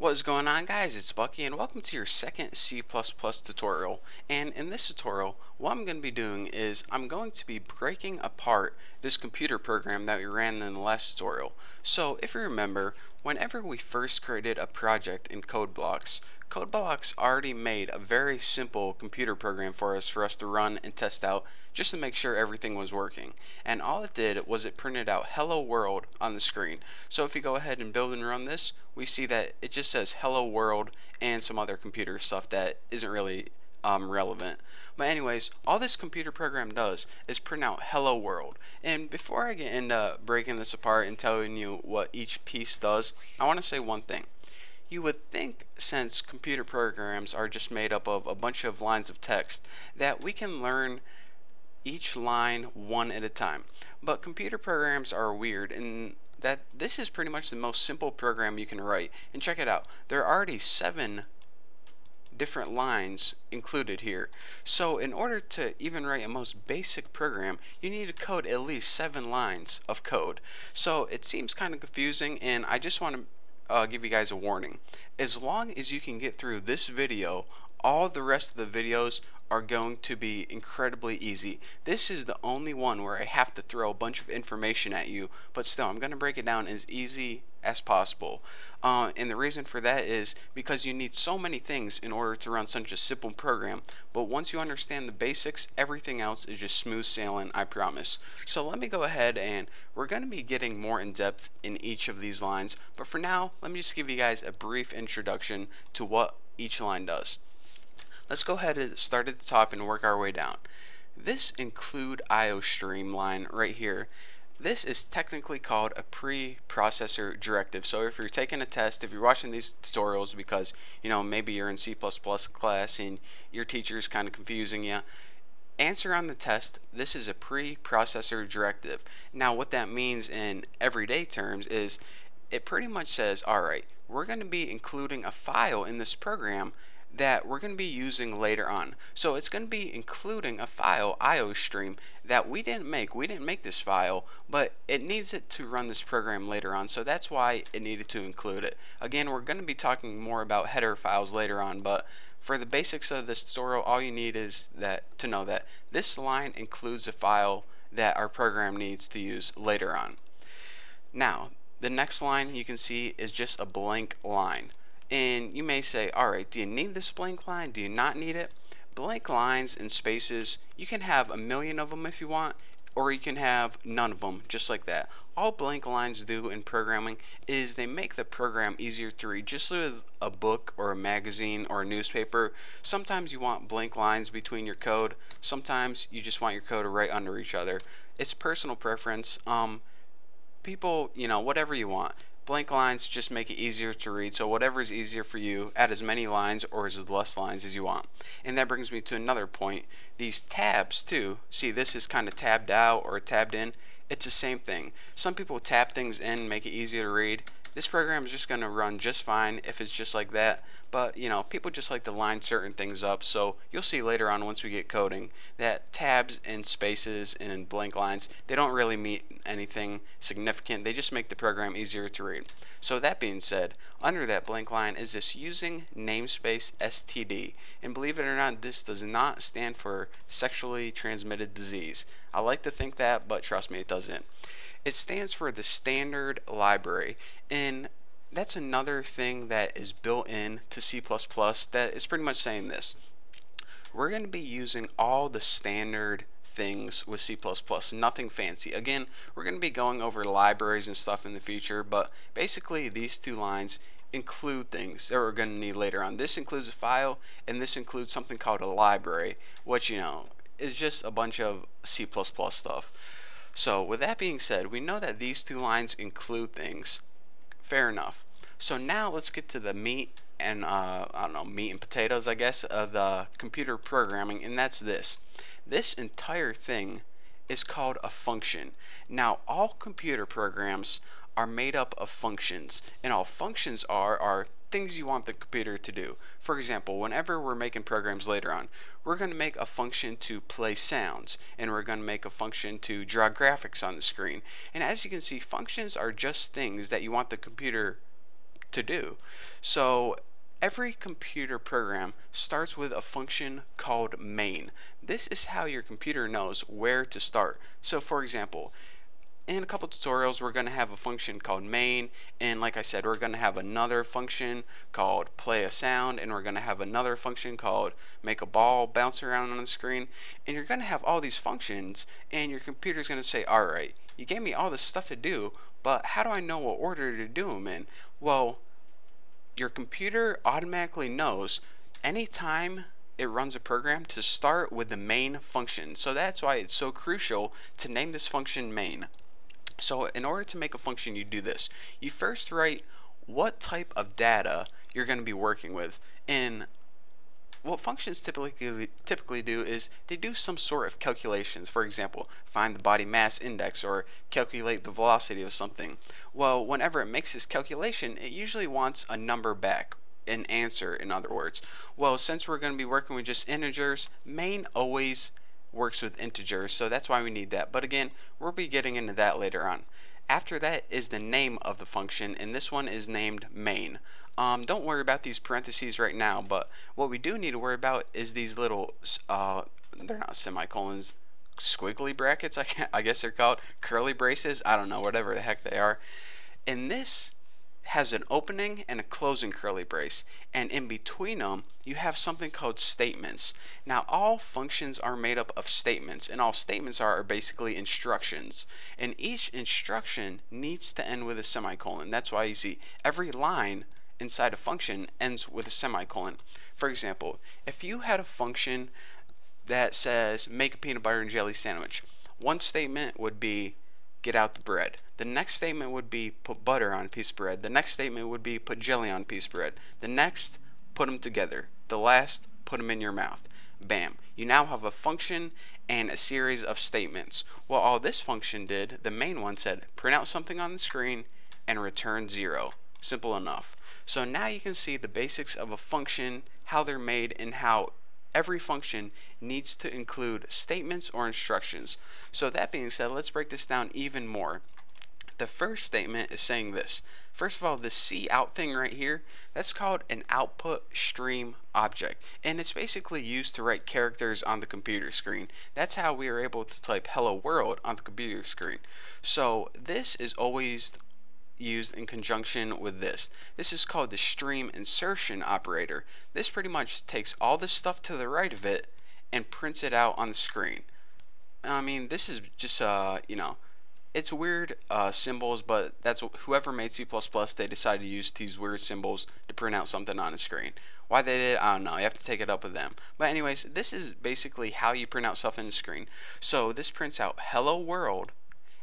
What is going on guys, it's Bucky and welcome to your second C++ tutorial and in this tutorial what I'm going to be doing is I'm going to be breaking apart this computer program that we ran in the last tutorial. So if you remember, whenever we first created a project in CodeBlocks, CodeBlocks already made a very simple computer program for us for us to run and test out just to make sure everything was working. And all it did was it printed out hello world on the screen. So if you go ahead and build and run this, we see that it just says hello world and some other computer stuff that isn't really um, relevant. But anyways, all this computer program does is print out hello world. And before I get into breaking this apart and telling you what each piece does, I want to say one thing. You would think since computer programs are just made up of a bunch of lines of text that we can learn each line one at a time. But computer programs are weird in that this is pretty much the most simple program you can write. And check it out. There are already seven different lines included here. So in order to even write a most basic program, you need to code at least seven lines of code. So it seems kind of confusing and I just want to uh, give you guys a warning. As long as you can get through this video, all the rest of the videos are going to be incredibly easy. This is the only one where I have to throw a bunch of information at you, but still I'm going to break it down as easy as possible. Uh, and the reason for that is because you need so many things in order to run such a simple program, but once you understand the basics, everything else is just smooth sailing, I promise. So let me go ahead and we're going to be getting more in depth in each of these lines, but for now, let me just give you guys a brief introduction to what each line does. Let's go ahead and start at the top and work our way down. This include IOStream line right here, this is technically called a pre-processor directive. So if you're taking a test, if you're watching these tutorials because, you know, maybe you're in C++ class and your teacher is kind of confusing you, answer on the test, this is a pre-processor directive. Now what that means in everyday terms is it pretty much says, alright, we're going to be including a file in this program that we're going to be using later on. So it's going to be including a file, IOStream, that we didn't make. We didn't make this file, but it needs it to run this program later on, so that's why it needed to include it. Again, we're going to be talking more about header files later on, but for the basics of this tutorial, all you need is that to know that this line includes a file that our program needs to use later on. Now, the next line you can see is just a blank line. And you may say, alright, do you need this blank line? Do you not need it? Blank lines and spaces, you can have a million of them if you want, or you can have none of them, just like that. All blank lines do in programming is they make the program easier to read. Just like a book or a magazine or a newspaper, sometimes you want blank lines between your code, sometimes you just want your code right under each other. It's personal preference. Um, people, you know, whatever you want blank lines just make it easier to read. So whatever is easier for you add as many lines or as less lines as you want. And that brings me to another point. These tabs too see this is kind of tabbed out or tabbed in. It's the same thing. Some people tab things in make it easier to read this program is just going to run just fine if it's just like that. But you know people just like to line certain things up. So you'll see later on once we get coding that tabs and spaces and blank lines they don't really mean anything significant. They just make the program easier to read. So that being said under that blank line is this using namespace STD and believe it or not this does not stand for sexually transmitted disease. I like to think that but trust me it doesn't it stands for the standard library and that's another thing that is built in to C++ that is pretty much saying this. We're going to be using all the standard things with C++, nothing fancy. Again, we're going to be going over libraries and stuff in the future, but basically these two lines include things that we're going to need later on. This includes a file, and this includes something called a library, which, you know, is just a bunch of C++ stuff. So with that being said, we know that these two lines include things. Fair enough. So now let's get to the meat and uh, I don't know meat and potatoes I guess of the computer programming and that's this. This entire thing is called a function. Now all computer programs are made up of functions and all functions are are things you want the computer to do. For example, whenever we're making programs later on, we're going to make a function to play sounds, and we're going to make a function to draw graphics on the screen. And as you can see, functions are just things that you want the computer to do. So every computer program starts with a function called main. This is how your computer knows where to start. So for example, in a couple tutorials we're going to have a function called main and like I said we're going to have another function called play a sound and we're going to have another function called make a ball bounce around on the screen and you're going to have all these functions and your computer's going to say alright you gave me all this stuff to do but how do I know what order to do them in? Well your computer automatically knows anytime it runs a program to start with the main function. So that's why it's so crucial to name this function main so in order to make a function, you do this. You first write what type of data you're going to be working with. And what functions typically typically do is they do some sort of calculations. For example, find the body mass index or calculate the velocity of something. Well, whenever it makes this calculation, it usually wants a number back, an answer in other words. Well, since we're going to be working with just integers, main always works with integers, so that's why we need that. But again, we'll be getting into that later on. After that is the name of the function, and this one is named main. Um, don't worry about these parentheses right now, but what we do need to worry about is these little, uh, they're not semicolons, squiggly brackets, I, I guess they're called, curly braces, I don't know, whatever the heck they are. In this has an opening and a closing curly brace and in between them you have something called statements. Now all functions are made up of statements and all statements are, are basically instructions. And each instruction needs to end with a semicolon. That's why you see every line inside a function ends with a semicolon. For example if you had a function that says make a peanut butter and jelly sandwich one statement would be get out the bread. The next statement would be put butter on a piece of bread. The next statement would be put jelly on a piece of bread. The next, put them together. The last, put them in your mouth. Bam. You now have a function and a series of statements. Well, all this function did, the main one said, print out something on the screen and return zero. Simple enough. So now you can see the basics of a function, how they're made, and how every function needs to include statements or instructions. So that being said, let's break this down even more. The first statement is saying this. First of all, the cout thing right here, that's called an output stream object. And it's basically used to write characters on the computer screen. That's how we are able to type hello world on the computer screen. So this is always used in conjunction with this. This is called the stream insertion operator. This pretty much takes all this stuff to the right of it and prints it out on the screen. I mean, this is just, uh, you know, it's weird uh, symbols, but that's whoever made C++, they decided to use these weird symbols to print out something on a screen. Why they did, I don't know. You have to take it up with them. But anyways, this is basically how you print out stuff in the screen. So this prints out hello world,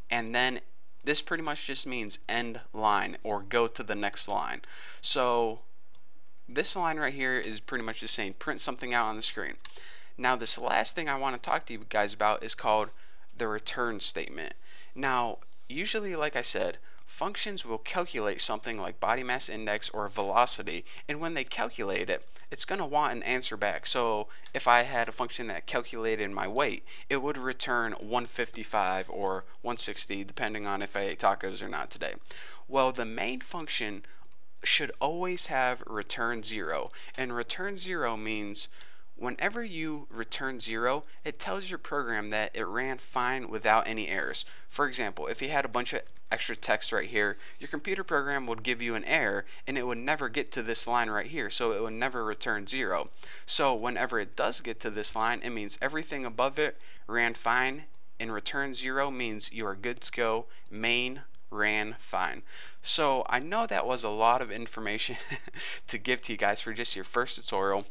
and then this pretty much just means end line or go to the next line. So this line right here is pretty much just saying print something out on the screen. Now this last thing I want to talk to you guys about is called the return statement. Now usually like I said functions will calculate something like body mass index or velocity and when they calculate it it's going to want an answer back. So if I had a function that calculated my weight it would return 155 or 160 depending on if I ate tacos or not today. Well the main function should always have return 0 and return 0 means whenever you return zero, it tells your program that it ran fine without any errors. For example, if you had a bunch of extra text right here, your computer program would give you an error and it would never get to this line right here, so it would never return zero. So whenever it does get to this line, it means everything above it ran fine and return zero means you are good to go, main ran fine. So I know that was a lot of information to give to you guys for just your first tutorial.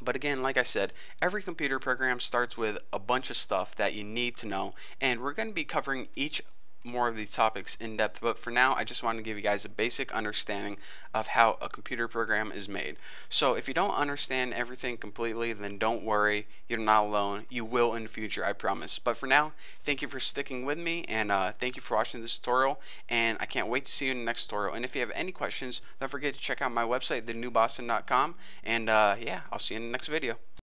But again, like I said, every computer program starts with a bunch of stuff that you need to know, and we're going to be covering each more of these topics in depth, but for now I just want to give you guys a basic understanding of how a computer program is made. So if you don't understand everything completely, then don't worry, you're not alone. You will in the future, I promise. But for now, thank you for sticking with me, and uh, thank you for watching this tutorial, and I can't wait to see you in the next tutorial. And if you have any questions, don't forget to check out my website, thenewboston.com, and uh, yeah, I'll see you in the next video.